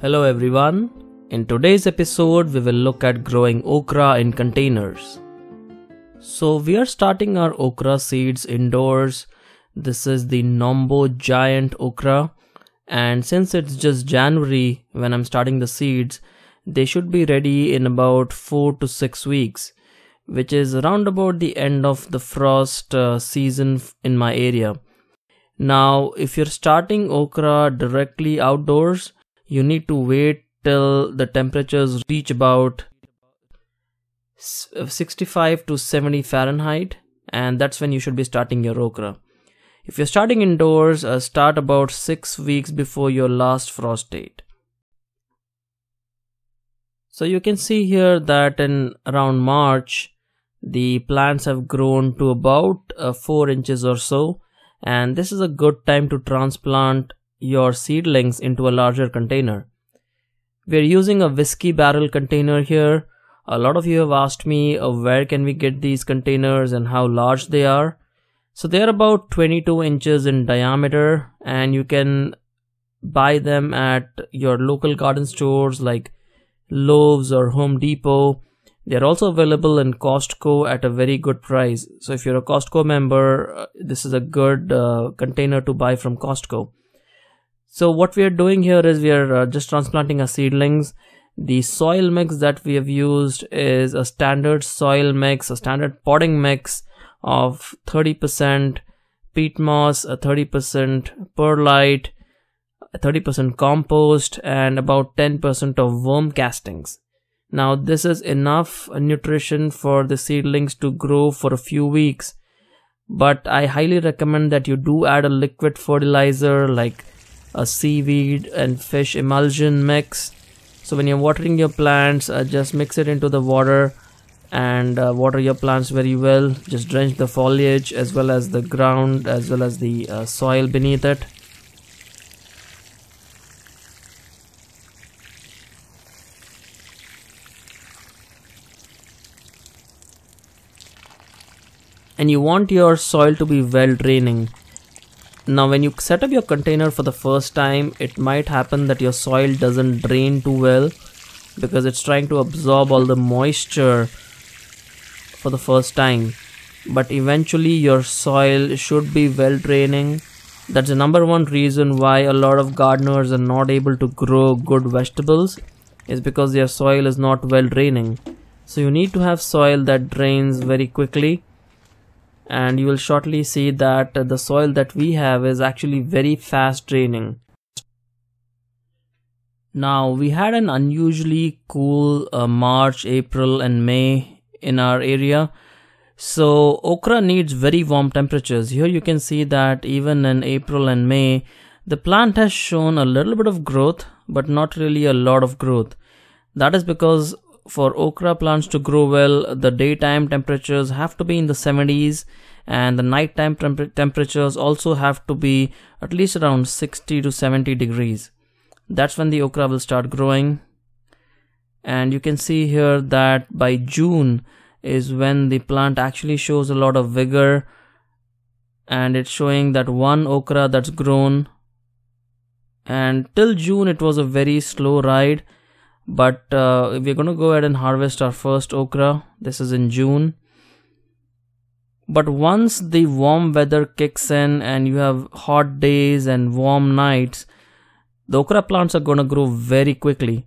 Hello everyone. In today's episode, we will look at growing okra in containers. So, we are starting our okra seeds indoors. This is the Nombo Giant Okra, and since it's just January when I'm starting the seeds, they should be ready in about 4 to 6 weeks, which is around about the end of the frost uh, season in my area. Now, if you're starting okra directly outdoors, you need to wait till the temperatures reach about 65 to 70 Fahrenheit, and that's when you should be starting your okra. If you're starting indoors, uh, start about 6 weeks before your last frost date. So you can see here that in around March, the plants have grown to about uh, 4 inches or so and this is a good time to transplant your seedlings into a larger container. We're using a whiskey barrel container here. A lot of you have asked me uh, where can we get these containers and how large they are. So they're about 22 inches in diameter and you can buy them at your local garden stores like Lowe's or Home Depot they're also available in Costco at a very good price. So if you're a Costco member, uh, this is a good uh, container to buy from Costco. So what we are doing here is we are uh, just transplanting our seedlings. The soil mix that we have used is a standard soil mix, a standard potting mix of 30% peat moss, a 30% perlite, 30% compost, and about 10% of worm castings. Now this is enough nutrition for the seedlings to grow for a few weeks. But I highly recommend that you do add a liquid fertilizer like a seaweed and fish emulsion mix. So when you're watering your plants, uh, just mix it into the water and uh, water your plants very well. Just drench the foliage as well as the ground as well as the uh, soil beneath it. and you want your soil to be well draining. Now when you set up your container for the first time, it might happen that your soil doesn't drain too well because it's trying to absorb all the moisture for the first time. But eventually your soil should be well draining. That's the number one reason why a lot of gardeners are not able to grow good vegetables is because their soil is not well draining. So you need to have soil that drains very quickly and you will shortly see that the soil that we have is actually very fast draining. Now we had an unusually cool uh, March, April and May in our area. So okra needs very warm temperatures. Here you can see that even in April and May, the plant has shown a little bit of growth, but not really a lot of growth. That is because for okra plants to grow well, the daytime temperatures have to be in the 70s and the nighttime temp- temperatures also have to be at least around 60 to 70 degrees. That's when the okra will start growing. And you can see here that by June is when the plant actually shows a lot of vigor and it's showing that one okra that's grown and till June it was a very slow ride but uh, we're going to go ahead and harvest our first okra this is in june. But once the warm weather kicks in and you have hot days and warm nights the okra plants are going to grow very quickly.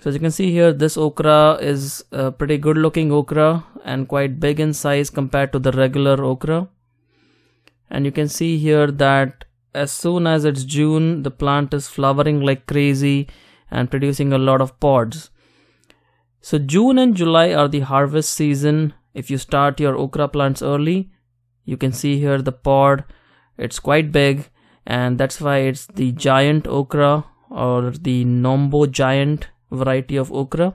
So as you can see here this okra is a pretty good looking okra and quite big in size compared to the regular okra. And you can see here that as soon as it's june the plant is flowering like crazy and producing a lot of pods. So June and July are the harvest season. If you start your okra plants early, you can see here the pod. It's quite big and that's why it's the giant okra or the Nombo giant variety of okra.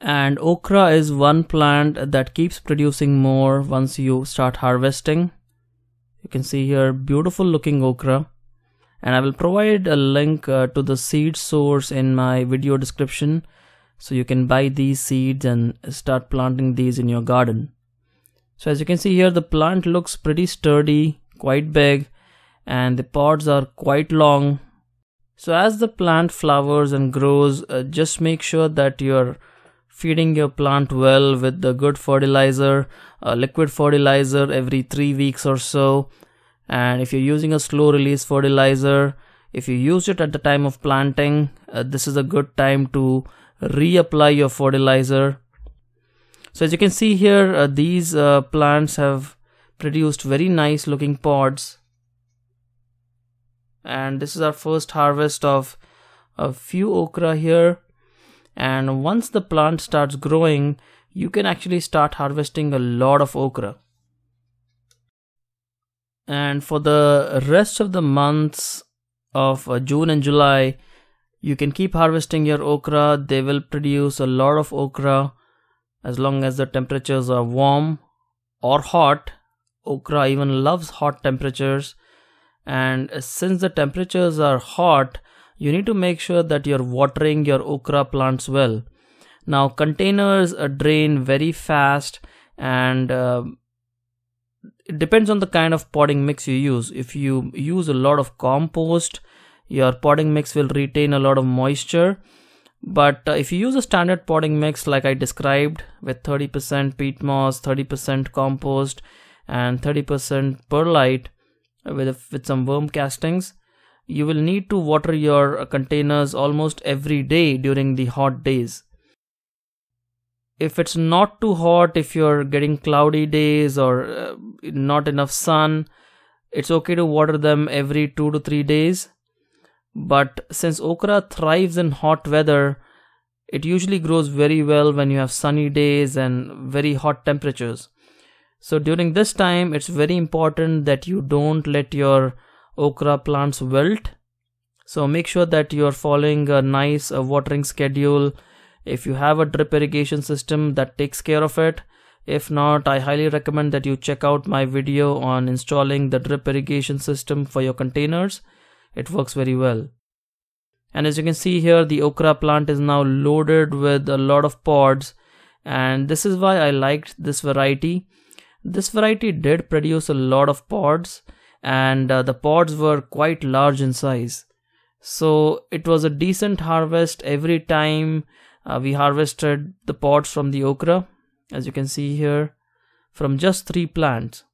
And okra is one plant that keeps producing more once you start harvesting. You can see here beautiful looking okra and I will provide a link uh, to the seed source in my video description so you can buy these seeds and start planting these in your garden. So as you can see here the plant looks pretty sturdy, quite big and the pods are quite long. So as the plant flowers and grows, uh, just make sure that you're feeding your plant well with the good fertilizer, uh, liquid fertilizer every three weeks or so. And if you're using a slow release fertilizer, if you use it at the time of planting, uh, this is a good time to reapply your fertilizer. So as you can see here, uh, these uh, plants have produced very nice looking pods. And this is our first harvest of a few okra here. And once the plant starts growing you can actually start harvesting a lot of okra and for the rest of the months of uh, June and July you can keep harvesting your okra. They will produce a lot of okra. As long as the temperatures are warm or hot okra even loves hot temperatures. And since the temperatures are hot you need to make sure that you're watering your okra plants well. Now containers drain very fast and uh, it depends on the kind of potting mix you use. If you use a lot of compost your potting mix will retain a lot of moisture. But uh, if you use a standard potting mix like i described with 30% peat moss 30% compost and 30% perlite with, with some worm castings you will need to water your containers almost every day during the hot days if it's not too hot if you're getting cloudy days or uh, not enough sun it's okay to water them every 2 to 3 days but since okra thrives in hot weather it usually grows very well when you have sunny days and very hot temperatures so during this time, it's very important that you don't let your okra plants wilt. So make sure that you're following a nice uh, watering schedule. If you have a drip irrigation system that takes care of it. If not, I highly recommend that you check out my video on installing the drip irrigation system for your containers. It works very well. And as you can see here, the okra plant is now loaded with a lot of pods. And this is why I liked this variety this variety did produce a lot of pods and uh, the pods were quite large in size. So it was a decent harvest every time uh, we harvested the pods from the okra as you can see here from just three plants.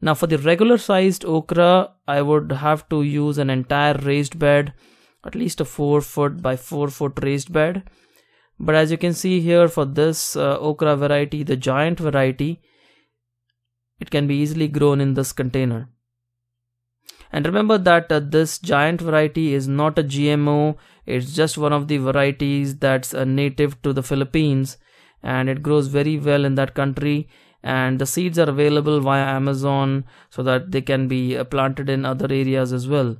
Now for the regular sized okra I would have to use an entire raised bed at least a 4 foot by 4 foot raised bed but as you can see here for this uh, okra variety the giant variety it can be easily grown in this container. And remember that uh, this giant variety is not a GMO, it's just one of the varieties that's uh, native to the Philippines. And it grows very well in that country. And the seeds are available via Amazon so that they can be uh, planted in other areas as well.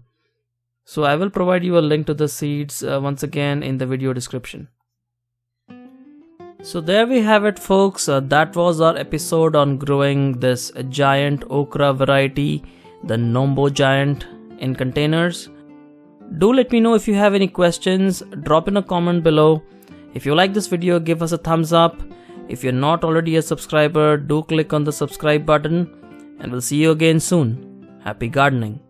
So I will provide you a link to the seeds uh, once again in the video description. So there we have it folks, uh, that was our episode on growing this giant okra variety, the Nombo Giant in containers. Do let me know if you have any questions, drop in a comment below. If you like this video, give us a thumbs up. If you're not already a subscriber, do click on the subscribe button and we'll see you again soon. Happy gardening.